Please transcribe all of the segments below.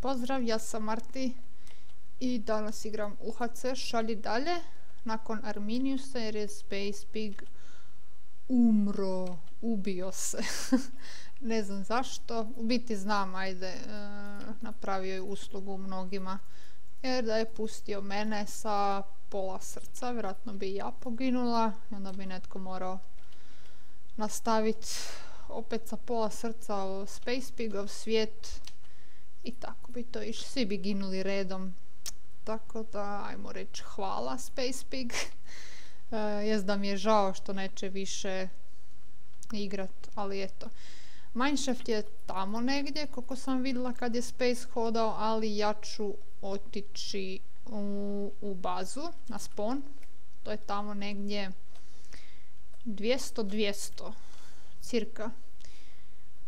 Pozdrav, ja sam Marti i danas igram UHC, šalji dalje. Nakon Arminiusa jer je Space Pig umro, ubio se. ne znam zašto, u biti znam, ajde, e, napravio je uslugu mnogima. Jer da je pustio mene sa pola srca, vjerojatno bi i ja poginula. I onda bi netko morao nastaviti opet sa pola srca Space Pigov svijet i tako bi to išli, svi bi ginuli redom. Tako da, ajmo reći hvala Space Pig. e, jest da mi je žao što neće više igrat, ali eto. Mineshaft je tamo negdje, koliko sam vidjela kad je Space hodao, ali ja ću otići u, u bazu, na spawn. To je tamo negdje 200-200, cirka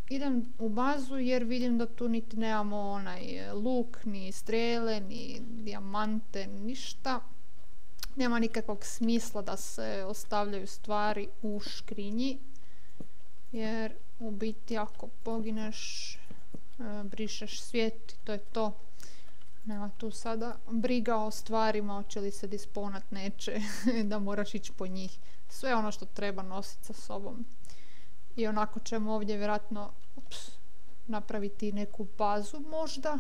idem u bazu jer vidim da tu niti nemamo onaj luk, ni strele, ni dijamante, ništa. Nema nikakvog smisla da se ostavljaju stvari u škrinji jer u biti ako pogineš, e, brišeš svijet to je to. Nema tu sada briga o stvarima, hoće li se disponat, neće, da moraš ići po njih. Sve ono što treba nositi sa sobom i onako ćemo ovdje vjerojatno napraviti neku bazu možda.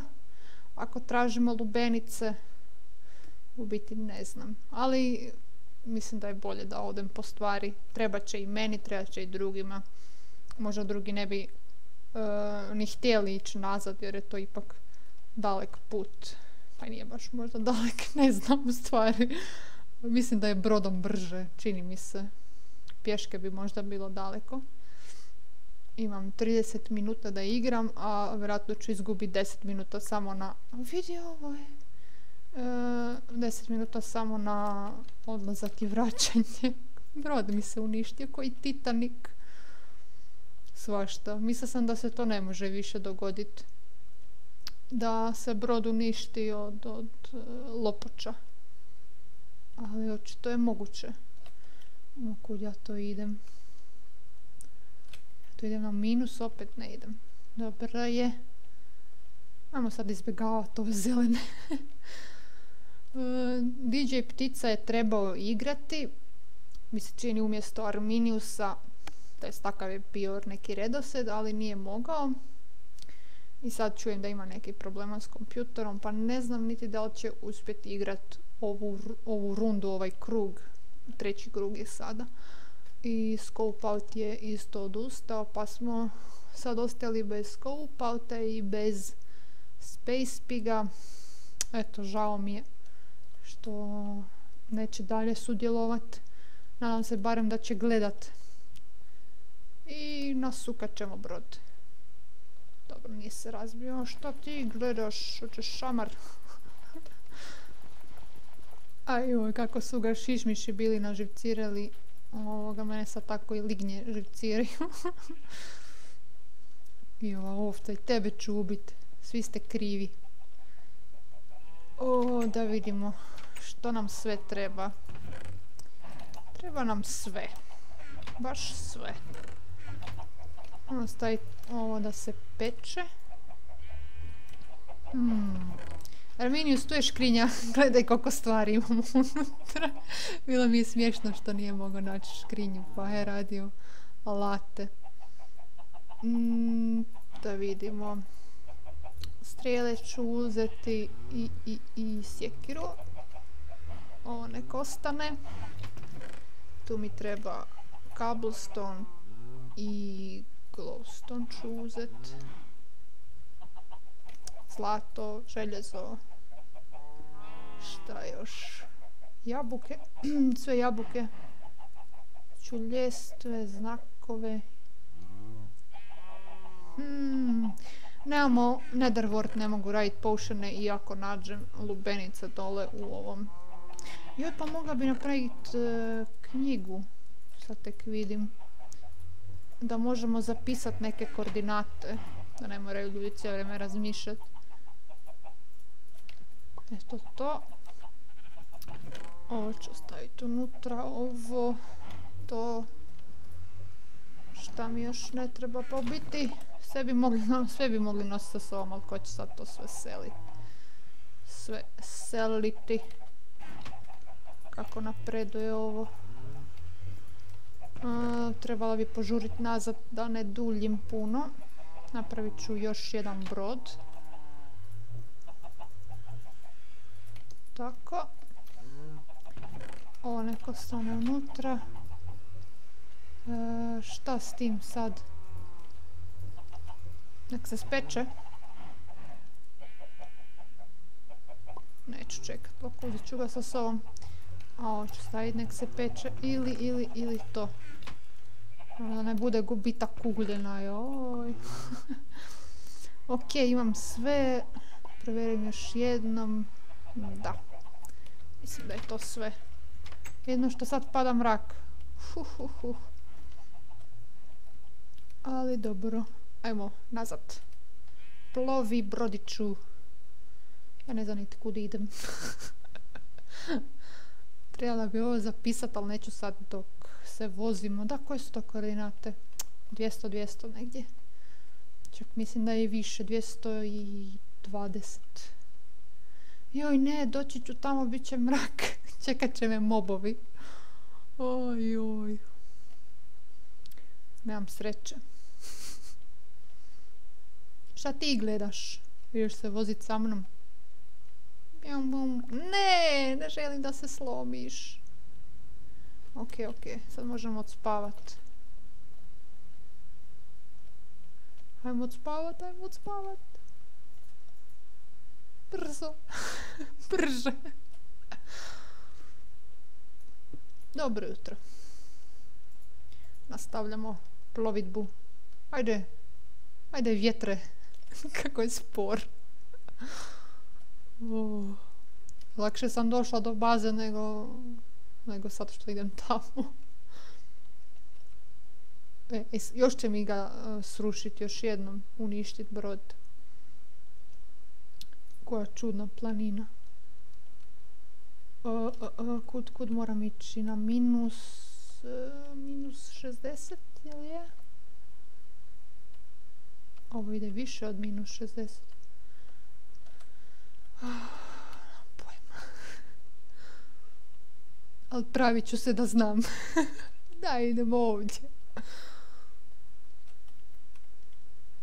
Ako tražimo lubenice u biti ne znam. Ali mislim da je bolje da odem po stvari. Treba će i meni, treba će i drugima. Možda drugi ne bi e, ni htjeli ići nazad jer je to ipak dalek put. Pa nije baš možda dalek, ne znam u stvari. Mislim da je brodom brže, čini mi se. Pješke bi možda bilo daleko imam 30 minuta da igram, a vjerojatno ću izgubiti 10 minuta samo na... Vidi ovo je... 10 e, minuta samo na odlazak i vraćanje. Brod mi se uništio koji Titanic. Svašta. Mislila sam da se to ne može više dogoditi. Da se brod uništi od, od e, lopoča. Ali očito je moguće. Kud ja to idem. Tu idem na minus, opet ne idem. Dobro je. Ajmo sad izbjegavati ove zelene. E, DJ Ptica je trebao igrati. Mi se čini umjesto Arminiusa. To je takav je bio neki redosed, ali nije mogao. I sad čujem da ima neki problema s kompjuterom, pa ne znam niti da li će uspjeti igrati ovu, ovu rundu, ovaj krug. Treći krug je sada i scope out je isto odustao pa smo sad ostali bez scope outa i bez space piga. Eto žao mi je što neće dalje sudjelovat. Nadam se barem da će gledat. I nasukat ćemo brod. Dobro nije se razbio. Što ti gledaš? Hoćeš šamar? A joj kako su ga šišmiši bili naživcirali Ovoga mene sad tako i lignje živciraju. I ova ovca i tebe ću ubit. Svi ste krivi. O, da vidimo što nam sve treba. Treba nam sve. Baš sve. Ono staviti ovo da se peče. Hmm. Arminius, tu je škrinja. Gledaj koliko stvari imamo unutra. Bilo mi je smiješno što nije mogao naći škrinju, pa je radio alate. Mm, da vidimo. Strijele ću uzeti i, i, i sjekiru. Ovo nek ostane. Tu mi treba cobblestone i glowstone ću uzeti zlato, željezo, šta još, jabuke, sve jabuke, ću ljestve, znakove, hmm. Nemamo netherwort, ne mogu raditi potione iako nađem lubenica dole u ovom. Joj, pa mogla bi napraviti e, knjigu, sad tek vidim. Da možemo zapisati neke koordinate, da ne moraju ljudi cijelo vrijeme razmišljati. Eto to. Ovo ću staviti unutra, ovo, to. Šta mi još ne treba, pa u biti sve bi mogli, sve bi mogli nositi sa sobom, ali ko će sad to sve seliti? Sve seliti. Kako napreduje ovo. trebala bi požuriti nazad da ne duljim puno. Napravit ću još jedan brod. Tako. Ovo neko stane unutra. E, šta s tim sad? Nek se speče. Neću čekat, okuzit ću ga sa sobom. A ovo ću staviti, nek se peče. Ili, ili, ili to. Da ne bude gubitak ugljena, joj. ok, imam sve. Provjerim još jednom. Da. Mislim da je to sve. Jedno što sad pada mrak. Ali dobro. Ajmo, nazad. Plovi brodiću. Ja ne znam niti kud idem. Trebala bi ovo zapisat, ali neću sad dok se vozimo. Da, koje su to koordinate? 200, 200 negdje. Čak mislim da je više, 220. Joj ne, doći ću tamo, bit će mrak. Čekat će me mobovi. Oj, oj. Nemam sreće. Šta ti gledaš? Vidiš se vozit sa mnom? Ne, ne želim da se slomiš. Ok, ok, sad možemo odspavat. Hajmo odspavat, hajmo odspavat. Brzo. Brže. Dobro jutro. Nastavljamo plovidbu. Ajde. Ajde vjetre. Kako je spor. Lakše sam došla do baze nego, nego sad što idem tamo. E, još će mi ga uh, srušiti još jednom, uništiti brod. Koja čudna planina. kud, kud moram ići? Na minus... Uh, minus 60 ili je? Ovo ide više od minus 60. Pojma. Ali pravit ću se da znam. da, idemo ovdje.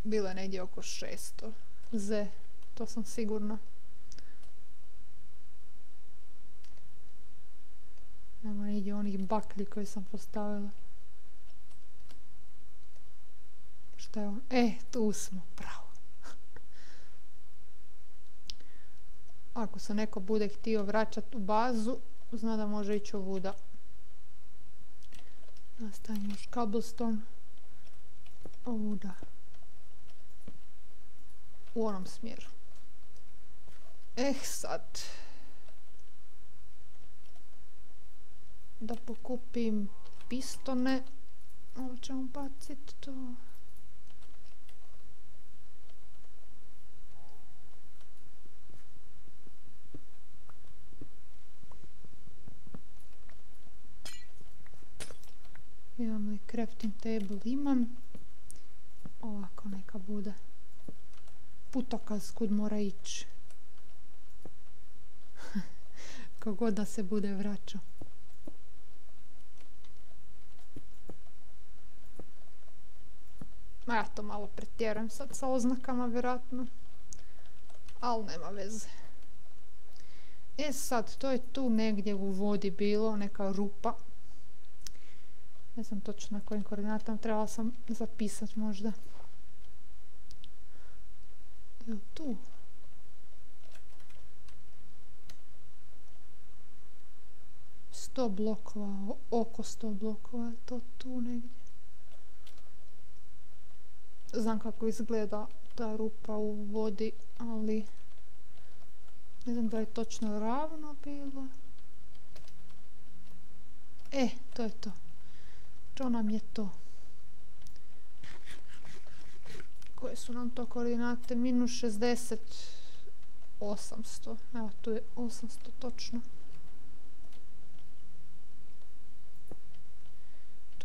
Bilo je negdje oko 600. Z, to sam sigurna. Nema negdje onih baklji koje sam postavila. Šta je on? E, tu smo, pravo. Ako se neko bude htio vraćati u bazu, zna da može ići ovuda. Nastavimo još cobblestone. Ovuda. U onom smjeru. Eh, sad. Da pokupim pistone. Ovo ćemo baciti to. Imam li crafting table? Imam. Ovako neka bude. Putokaz kud mora ići. Kogod da se bude vraćao. Ma ja to malo pretjerujem sad sa oznakama vjerojatno. Ali nema veze. E sad, to je tu negdje u vodi bilo, neka rupa. Ne znam točno na kojim koordinatama, trebala sam zapisati možda. Evo tu. Sto blokova, oko sto blokova je to tu negdje. Znam kako izgleda ta rupa u vodi, ali ne znam da je točno ravno bilo. E, to je to. Što nam je to? Koje su nam to koordinate? Minus 60, 800. Evo, tu je 800 točno.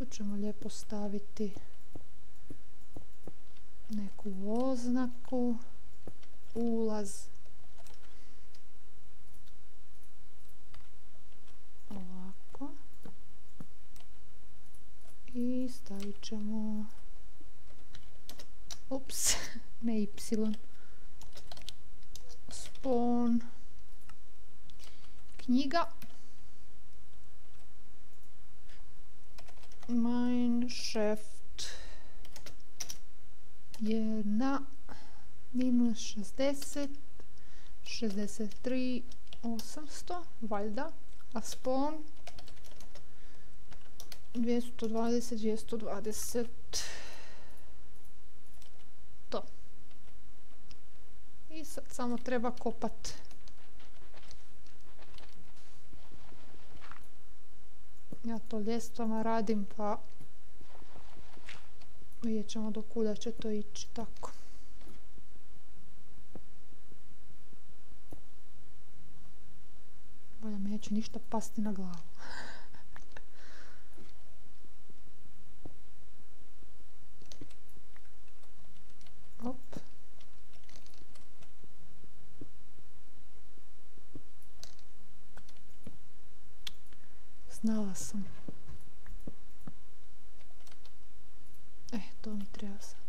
Tu ćemo lijepo staviti neku oznaku, ulaz. Ovako. I stavit ćemo... Ups, ne y. Spawn. Knjiga. Mineshaft je na minus 60, 63, 800, valjda, a spawn 220, 220, to. I sad samo treba kopat. Ja to ljestvama radim pa vidjet ćemo do kuda će to ići tako. Bolje mi neće ništa pasti na glavu. Znala sam. E, to mi treba sad.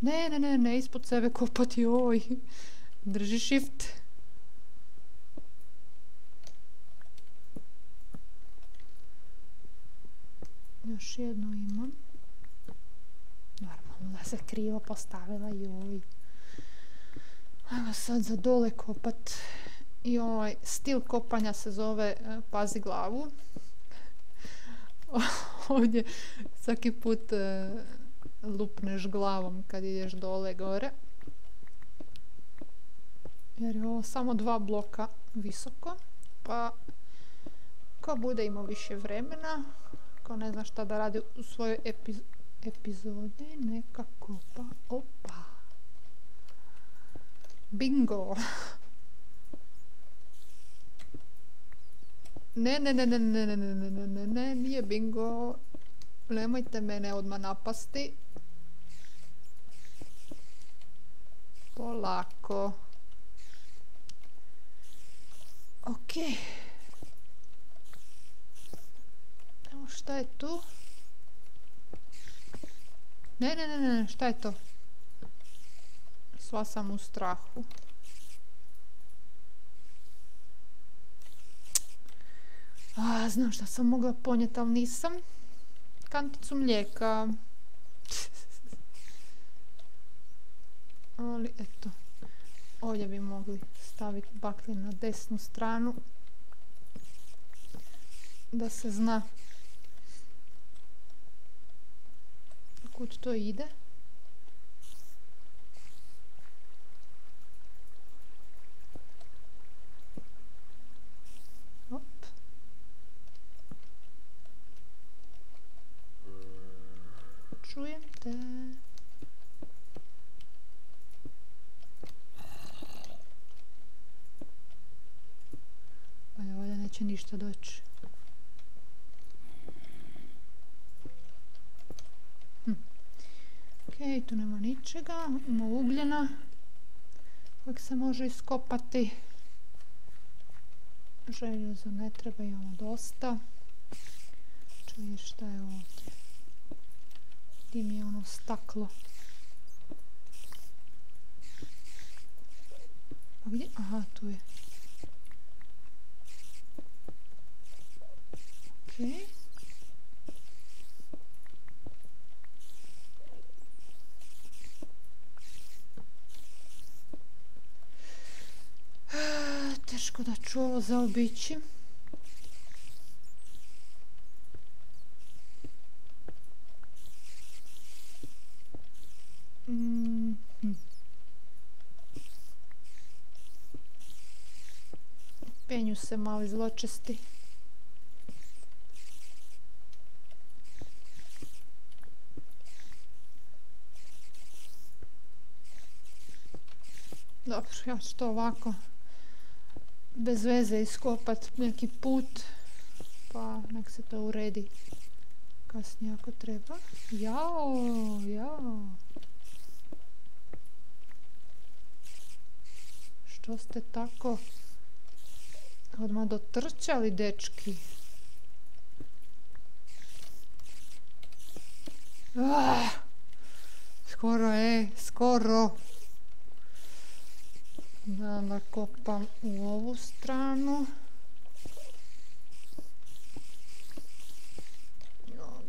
Ne, ne, ne, ne, ispod sebe kopati, oj. Drži shift. Još jednu imam. Normalno da se krivo postavila, joj. Ajmo sad za dole kopat. I ovaj stil kopanja se zove e, pazi glavu. Ovdje svaki put e, lupneš glavom kad ideš dole gore. Jer je ovo samo dva bloka visoko. Pa ko bude imao više vremena, ko ne zna šta da radi u svojoj epizodi, neka kopa. Opa! Bingo! Ne, ne, ne, ne, ne, ne, ne, ne, ne, ne, ne, nije bingo. Nemojte mene odmah napasti. Polako. Ok. Evo šta je tu? Ne, ne, ne, ne, šta je to? Sva sam u strahu. A, znam šta sam mogla ponijeti, ali nisam. Kanticu mlijeka. ali eto. Ovdje bi mogli staviti baklje na desnu stranu. Da se zna kud to ide. Čujem te. Valja, valja, neće ništa doći. Hm. Ok, tu nema ničega. Ima ugljena kojeg se može iskopati. Željezo ne treba, imamo dosta. Čuješ šta je ovdje. Gdje mi je ono staklo? A gdje? Aha, tu je. Teško da ću ovo zaobići. Penju se mali zločesti. Dobro, ja ću to ovako bez veze iskopat neki put pa nek se to uredi kasnije ako treba. Jao, jao. Što ste tako odmah dotrčali, dečki? Ah, skoro je, skoro. Da kopam u ovu stranu.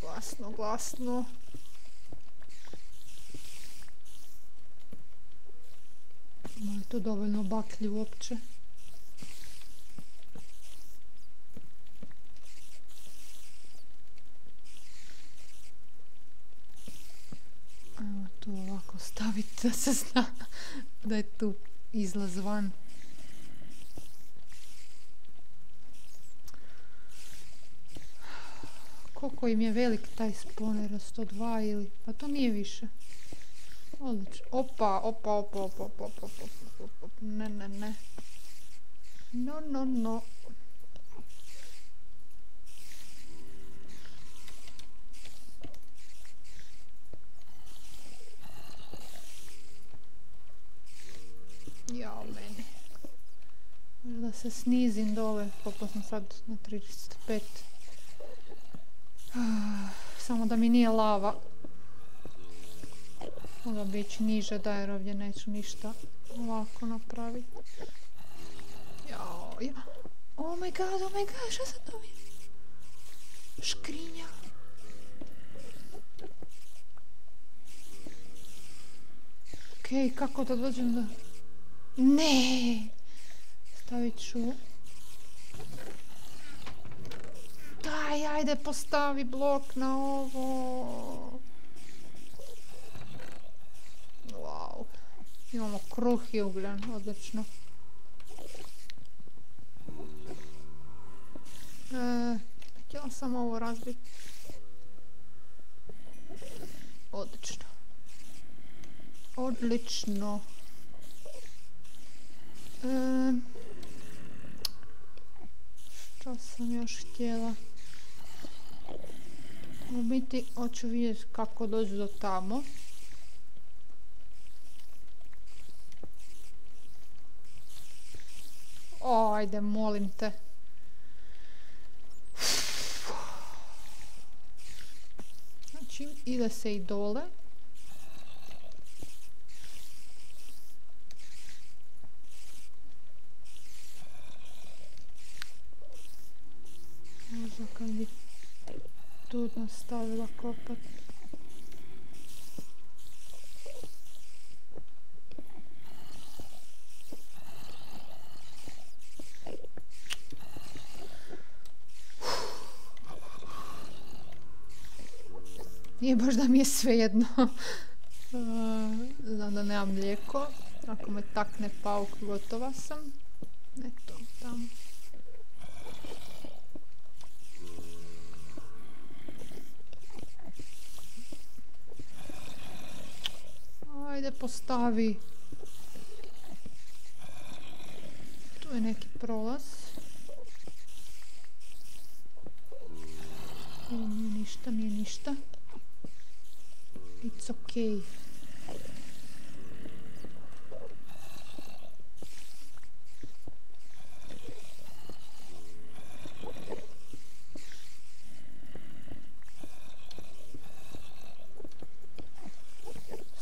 glasno, glasno. Ima to dovoljno baklji uopće. Evo to ovako staviti da se zna da je tu izlaz van. Koliko im je velik taj sponer, 102 ili... Pa to nije više. Odlično. Opa, opa, opa, opa, opa, opa, opa, opa, ne, ne, ne. No, no, no. Jao meni. Možda se snizim dole, koliko sam sad na 35. Samo da mi nije lava. Mogla bi ići niže da jer ovdje neću ništa ovako napraviti. Ja. Oh my god, oh my god, šta sam dobio? Škrinja. Okej, kako da dođem do... Ne! Stavit ću Daj, ajde, postavi blok na ovo. Wow. Imamo kruh i ugljen, odlično. E, htjela sam ovo razbiti. Odlično. Odlično. E, što sam još htjela? U biti hoću vidjeti kako dođu do tamo. Ajde, molim te. Znači, ide se i dole. Možda kad bi tu nastavila kopat. Nije baš da mi je svejedno. Znam da nemam mlijeko. Ako me takne pauk, gotova sam. Ajde postavi. Tu je neki prolaz. Ovo nije ništa, nije ništa. It's okay.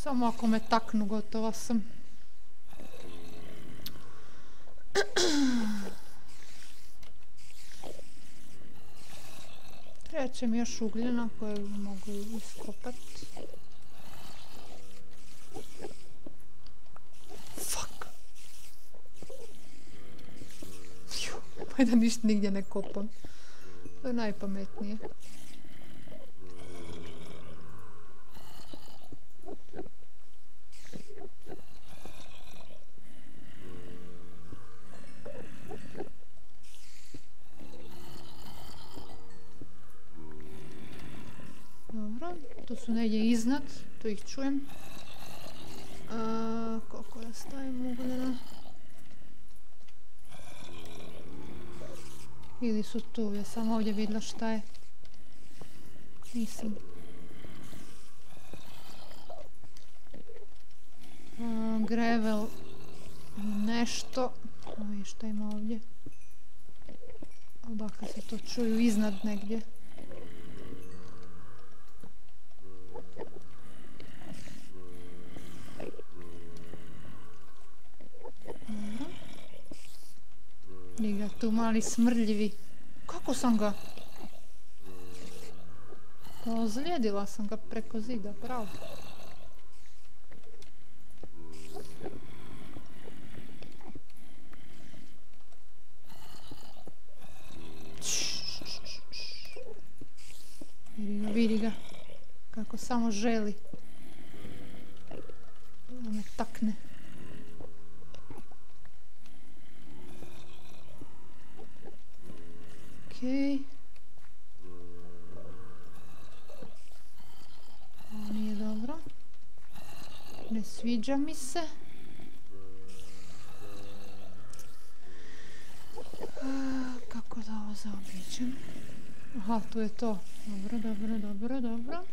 Samo ako me taknu, gotova sam. Treba će mi još ugljena koje mogu iskopat. Fuck. Pa da ništa nigdje ne kopam. To je najpametnije. su negdje iznad, tu ih čujem. koliko ja stavim ugljena? Ili su tu, ja sam ovdje vidjela šta je. Nisam. gravel nešto. Ovi šta ima ovdje? Odakle se to čuju iznad negdje. Liga tu mali smrljivi. Kako sam ga? Ozlijedila sam ga preko zida, pravo. Vidi ga, kako samo želi da me takne. Okej. Ovo nije dobro. Ne sviđa mi se. kako da ovo zaobiđem? Aha, tu je to. Dobro, dobro, dobro, dobro.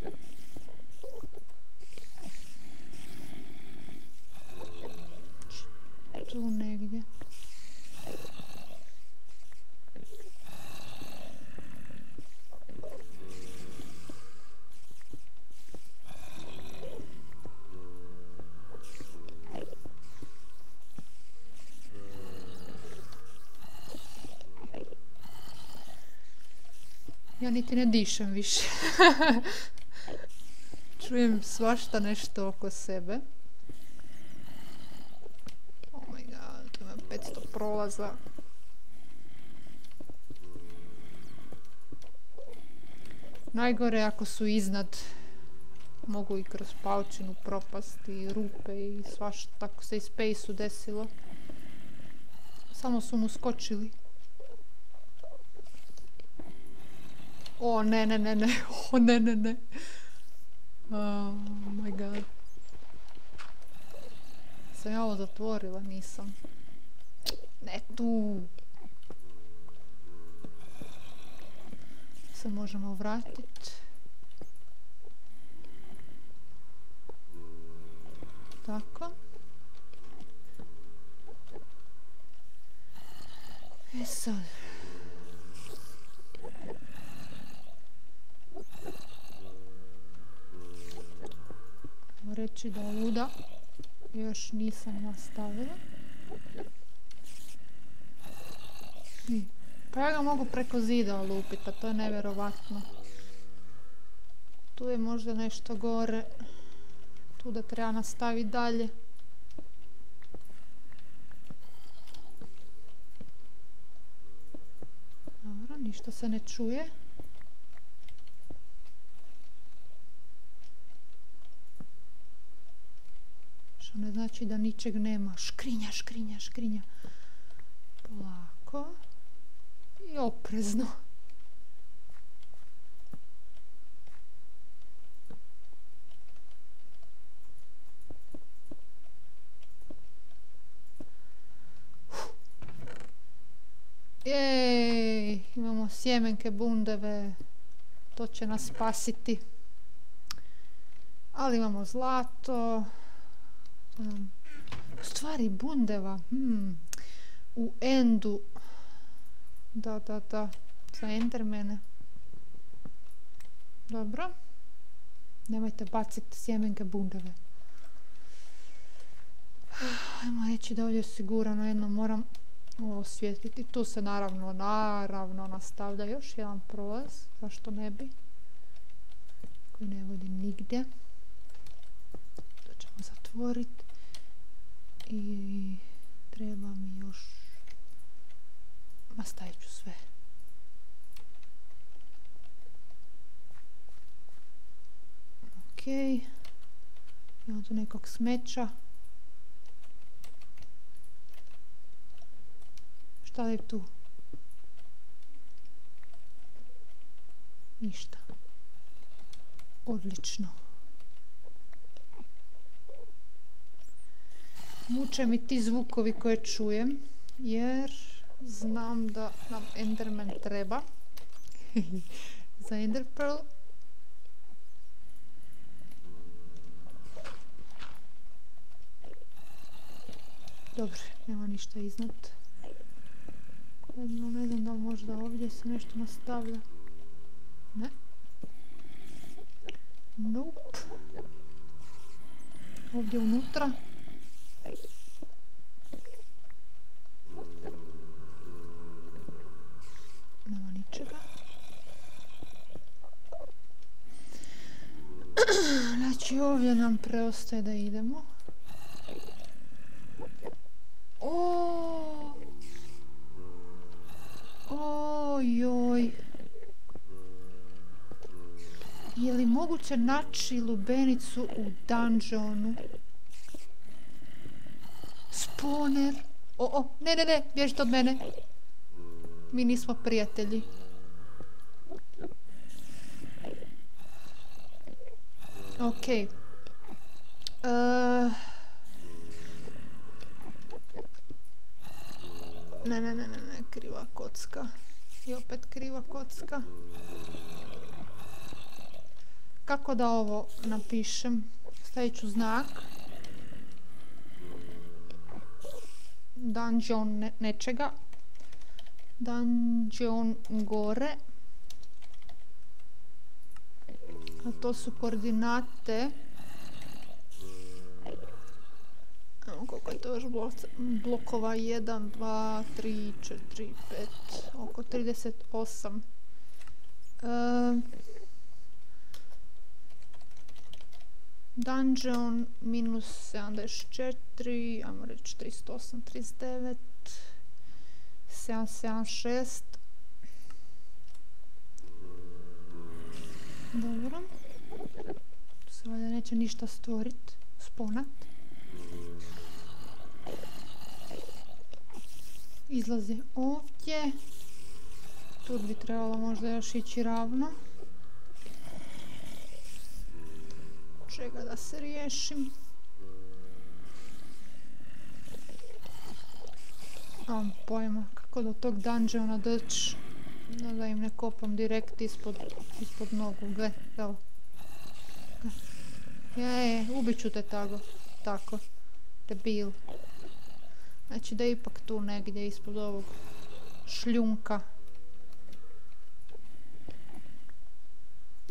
Tu negdje. Niti ne dišem više. Čujem svašta nešto oko sebe. Oh my god, tu imam 500 prolaza. Najgore ako su iznad mogu i kroz paučinu propasti, rupe i svašta, tako se i Space-u desilo. Samo su mu skočili. O, ne, ne, ne, ne. O, ne, ne, ne. Oh my god. Sam ja ovo zatvorila, nisam. Ne tu. Se možemo vratiti. Tako. E sad. Reći da luda još nisam nastavila. Pa ja ga mogu preko zida lupiti, a to je nevjerovatno. Tu je možda nešto gore. Tu da treba nastaviti dalje. Dobro, ništa se ne čuje. ne znači da ničeg nema. Škrinja, škrinja, škrinja. Polako. I oprezno. Jej, imamo sjemenke bundeve. To će nas spasiti. Ali imamo zlato. U stvari bundeva. Hmm. U endu. Da, da, da. Za endermene. Dobro. Nemojte baciti sjemenke bundeve. Ajmo reći da ovdje je sigurano jedno moram osvijetliti. Tu se naravno, naravno nastavlja još jedan prolaz. Zašto ne bi? Koji ne vodi nigdje. Ćemo zatvoriti i treba mi još ma stavit ću sve. Ok imamo tu nekog smeća. Šta je tu? Ništa. Odlično Muče mi ti zvukovi koje čujem, jer znam da nam Enderman treba. Za Enderpearl. Dobro, nema ništa iznad. Jedno, ne znam da možda ovdje se nešto nastavlja. Ne. Nope. Ovdje unutra. Nema ničega. Znači ovdje nam preostaje da idemo. Ojoj. Je li moguće naći lubenicu u dungeonu? Sponer. O, o, ne, ne, ne, bježite od mene. Mi nismo prijatelji. Okej. Ne, ne, ne, ne, ne, kriva kocka. I opet kriva kocka. Kako da ovo napišem? Stavit ću znak. Dungeon nečega. Dungeon gore. A to su koordinate. Evo koliko je to još blokova, 1, 2, 3, 4, 5, oko 38. Uh, dungeon minus 74, ajmo reći 308, 39, 776. Dobro. Se valjda neće ništa stvoriti, sponat. izlazi ovdje. Tu bi trebalo možda još ići ravno. Čega da se riješim. Nemam pojma kako do tog dungeona doći. Da im ne kopam direkt ispod, ispod nogu. Gle, evo. Je, ubit ću te tako. Tako. Debil. Znači da je ipak tu negdje ispod ovog šljunka.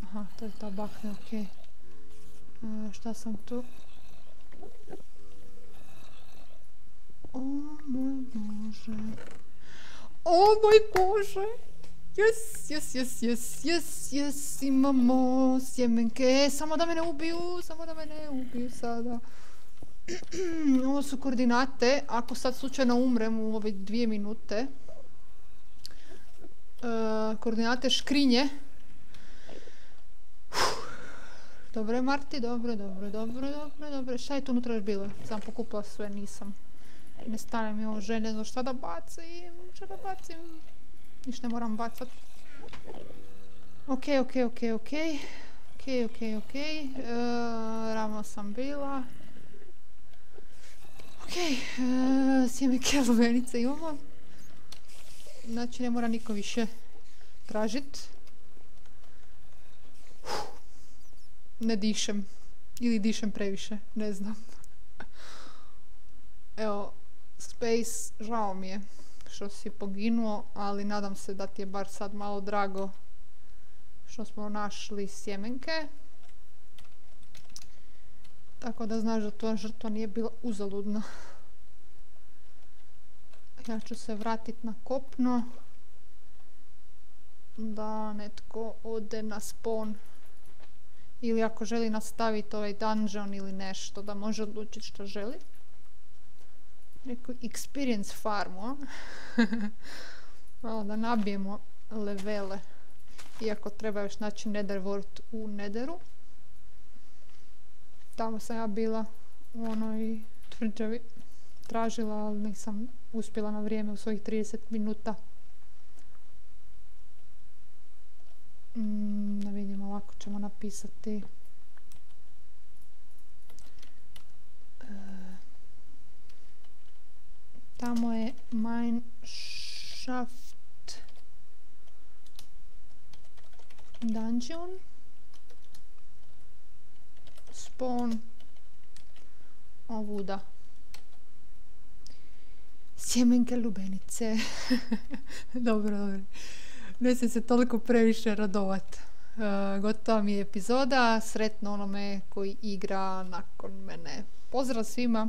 Aha, to je ta bakne, ok. E, šta sam tu? O moj Bože. O moj Bože. Jes, jes, jes, jes, jes, jes, imamo sjemenke. Samo da me ne ubiju, samo da me ne ubiju sada. Ovo su koordinate. Ako sad slučajno umrem u ove dvije minute. E, koordinate škrinje. Dobro je Marti, dobro, dobro, dobro, dobro, dobro. Šta je tu unutra još bilo? Sam pokupila sve, nisam. Ne stane mi ovo željeno. Šta da bacim? Šta da bacim? Ništa ne moram bacat. Ok, ok, ok, ok. Ok, ok, ok. E, ravno sam bila. Ok, uh, sjemenke lubenice imamo. Znači ne mora niko više tražit. Ne dišem. Ili dišem previše, ne znam. Evo, Space, žao mi je što si poginuo, ali nadam se da ti je bar sad malo drago što smo našli sjemenke. Tako da znaš da tvoja žrtva nije bila uzaludna. Ja ću se vratit na kopno. Da netko ode na spawn. Ili ako želi nastaviti ovaj dungeon ili nešto, da može odlučiti što želi. Neko experience farmu, Malo da nabijemo levele. Iako treba još naći netherwort u nederu tamo sam ja bila u onoj tvrđavi tražila, ali nisam uspjela na vrijeme u svojih 30 minuta. Mm, da vidimo, ovako ćemo napisati e, tamo je Mineshaft Dungeon spawn ovuda Sjemenke lubenice. dobro, dobro. Ne se toliko previše radovat. E, gotova mi je epizoda. Sretno onome koji igra nakon mene. Pozdrav svima!